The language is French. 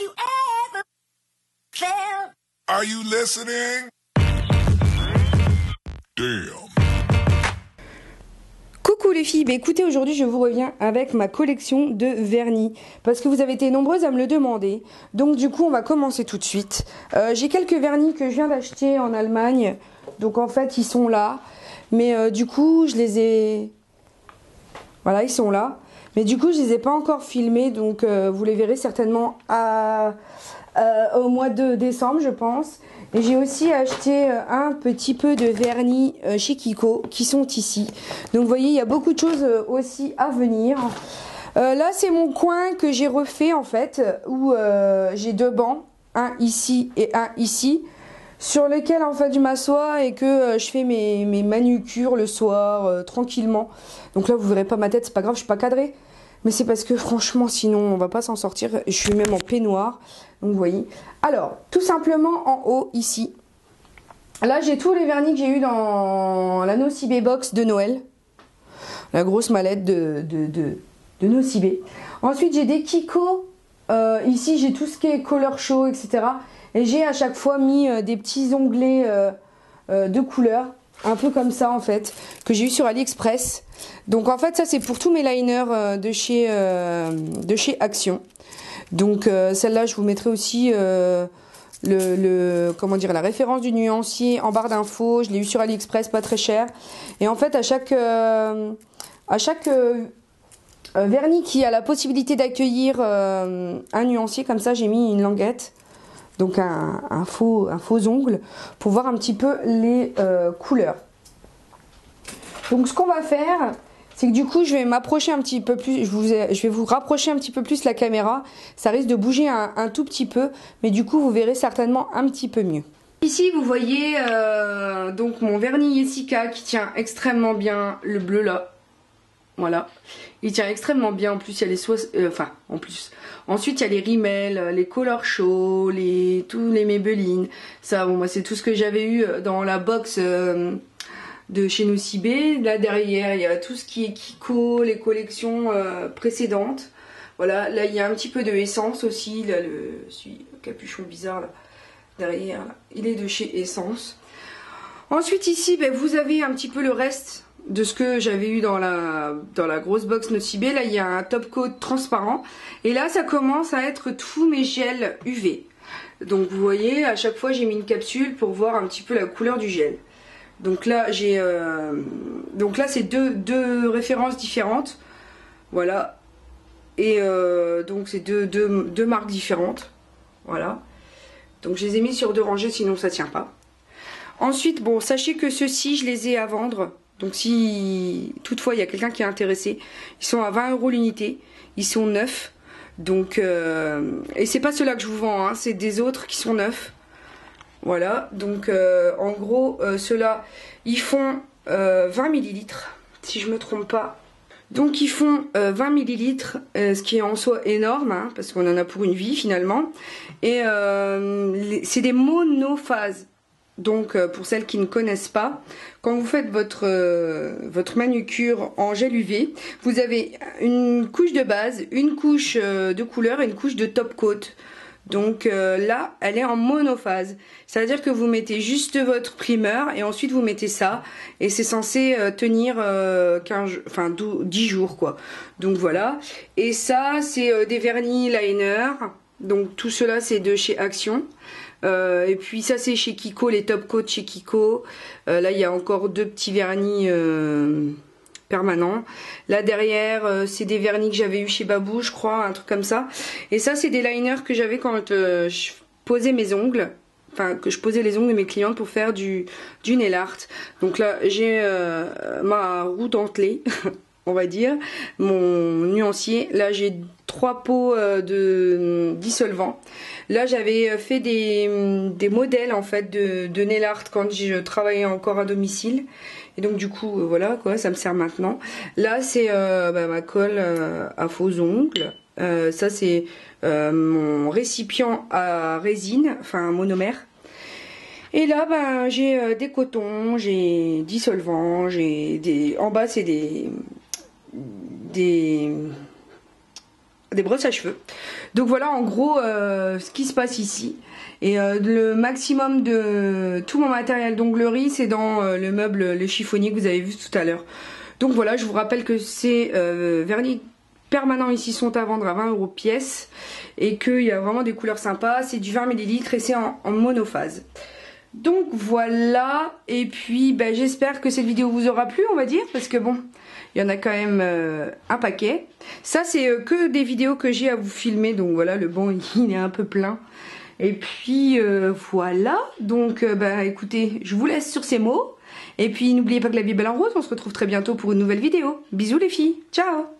you ever felt. Are you listening? Damn. Coucou les filles, bah écoutez aujourd'hui je vous reviens avec ma collection de vernis parce que vous avez été nombreuses à me le demander donc du coup on va commencer tout de suite Euh, j'ai quelques vernis que je viens d'acheter en Allemagne donc en fait ils sont là mais euh, du coup je les ai voilà ils sont là mais du coup je les ai pas encore filmés donc euh, vous les verrez certainement euh, au mois de décembre je pense et j'ai aussi acheté euh, un petit peu de vernis chez Kiko qui sont ici. Donc vous voyez, il y a beaucoup de choses aussi à venir. Là, c'est mon coin que j'ai refait en fait, où j'ai deux bancs, un ici et un ici, sur lequel en fait je m'assois et que euh, je fais mes, mes manucures le soir euh, tranquillement. Donc là, vous verrez pas ma tête, c'est pas grave, je suis pas cadrée. Mais c'est parce que franchement, sinon, on va pas s'en sortir. Je suis même en peignoir. Donc, vous voyez. Alors, tout simplement en haut, ici. Là, j'ai tous les vernis que j'ai eu dans la Nocibé Box de Noël. La grosse mallette de, de, de, de Nocibé. Ensuite, j'ai des Kiko. Euh, ici, j'ai tout ce qui est color show, etc. Et j'ai à chaque fois mis euh, des petits onglets euh, de couleur. Un peu comme ça, en fait. Que j'ai eu sur AliExpress. Donc, en fait, ça, c'est pour tous mes liners de, chez, de chez Action. Donc, celle-là, je vous mettrai aussi... le, comment dire la référence du nuancier en barre d'infos je l'ai eu sur AliExpress pas très cher et en fait à chaque à chaque euh, vernis qui a la possibilité d'accueillir euh, un nuancier comme ça j'ai mis une languette donc un, faux ongle pour voir un petit peu les euh, couleurs. Donc ce qu'on va faire c'est que du coup je vais m'approcher un petit peu plus, je, vous vais vous rapprocher un petit peu plus la caméra, ça risque de bouger un, un tout petit peu, mais du coup vous verrez certainement un petit peu mieux. Ici vous voyez euh, donc mon vernis Jessica qui tient extrêmement bien le bleu là, voilà, il tient extrêmement bien, en plus il y a les soix- euh, enfin en plus, ensuite il y a les Rimmel, euh, les Color Show, les, tous les Maybelline, ça moi c'est tout ce que j'avais eu dans la box... euh, de chez Nocibé. Là derrière, il y a tout ce qui est Kiko, les collections euh, précédentes. Voilà, là il y a un petit peu de Essence aussi. Là, le, capuchon bizarre là, derrière, il est de chez Essence. Ensuite ici, ben, vous avez un petit peu le reste de ce que j'avais eu dans la, grosse box Nocibé. Là, il y a un top coat transparent. Et là, ça commence à être tous mes gels UV. Donc vous voyez, à chaque fois, j'ai mis une capsule pour voir un petit peu la couleur du gel. Donc là, j'ai euh, donc là c'est deux, références différentes, voilà. Et euh, donc c'est deux, deux, deux marques différentes, voilà. Donc je les ai mis sur deux rangées, sinon ça tient pas. Ensuite, bon, sachez que ceux-ci, je les ai à vendre. Donc si toutefois il y a quelqu'un qui est intéressé, ils sont à 20 euros l'unité, ils sont neufs. Donc euh, et c'est pas ceux-là que je vous vends, hein, c'est des autres qui sont neufs. Voilà, donc euh, en gros, euh, ceux-là, ils font euh, 20 millilitres, si je me trompe pas. Donc ils font euh, 20 millilitres, euh, ce qui est en soi énorme, hein, parce qu'on en a pour une vie finalement. Et euh, c'est des monophases. Donc euh, pour celles qui ne connaissent pas, quand vous faites votre, euh, votre manucure en gel UV, vous avez une couche de base, une couche euh, de couleur et une couche de top coat. Donc là, elle est en monophase. C'est-à-dire que vous mettez juste votre primeur et ensuite vous mettez ça. Et c'est censé tenir euh, 15, enfin 12 10 jours quoi. Donc voilà. Et ça, c'est des vernis liner. Donc tout cela, c'est de chez Action. Euh, et puis ça, c'est chez Kiko, les top coats chez Kiko. Euh, là, il y a encore deux petits vernis euh, permanents. Là derrière, c'est des vernis que j'avais eu chez Babou, je crois, un truc comme ça. Et ça, c'est des liners que j'avais quand je posais mes ongles. Enfin, que je posais les ongles de mes clientes pour faire du, du nail art. Donc là, j'ai ma roue dentelée, on va dire, mon nuancier. Là, j'ai trois pots euh, de dissolvant. Là, j'avais fait des, des modèles en fait de, de nail art quand je travaillais encore à domicile. Et donc du coup, euh, voilà quoi, ça me sert maintenant. Là, c'est euh, bah, ma colle euh, à faux ongles. Euh, ça, c'est euh, mon récipient à résine, enfin monomère. Et là, ben, j'ai euh, des cotons, j'ai dissolvants, j'ai des. En bas, c'est des des des brosses à cheveux. Donc voilà en gros euh, ce qui se passe ici. Et euh, le maximum de tout mon matériel d'onglerie, c'est dans euh, le meuble, le chiffonnier que vous avez vu tout à l'heure. Donc voilà, je vous rappelle que ces vernis permanents ici sont à vendre à 20 euros pièce et qu'il y a vraiment des couleurs sympas. C'est du 20 ml et c'est en, monophase. Donc voilà, et puis ben, j'espère que cette vidéo vous aura plu, on va dire, parce que bon, il y en a quand même un paquet. Ça, c'est que des vidéos que j'ai à vous filmer, donc voilà, le banc, il est un peu plein. Et puis euh, voilà, donc euh, bah écoutez, je vous laisse sur ces mots. Et puis n'oubliez pas que la vie est en rose, on se retrouve très bientôt pour une nouvelle vidéo. Bisous les filles, ciao